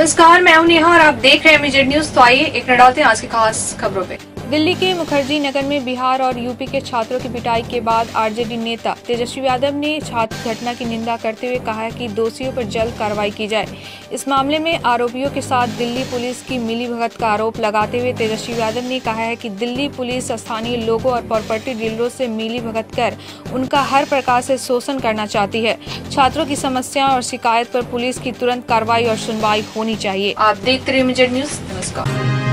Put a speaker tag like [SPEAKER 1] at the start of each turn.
[SPEAKER 1] नमस्कार, मैं हूँ नेहा और आप देख रहे हैं मेजर न्यूज़ तो आइए, एक नज़र हैं आज की खास खबरों पे।
[SPEAKER 2] दिल्ली के मुखर्जी नगर में बिहार और यूपी के छात्रों की पिटाई के बाद आरजेडी नेता तेजस्वी यादव ने छात्र घटना की निंदा करते हुए कहा है कि दोषियों पर जल्द कार्रवाई की जाए। इस मामले में आरोपियों के साथ दिल्ली पुलिस की मिली भगत का आरोप लगाते हुए तेजस्वी यादव ने कहा है कि दिल्ली पुलिस स्थानीय लोगों और प्रॉपर्टी डीलरों से मिली भगत कर उनका हर प्रकार से शोषण करना चाहती है। छात्रों की समस्या और शिकायत पर पुलिस की तुरंत कार्रवाई और सुनवाई होनी चाहिए।
[SPEAKER 1] आप देखते मेजर न्यूज़, नमस्कार।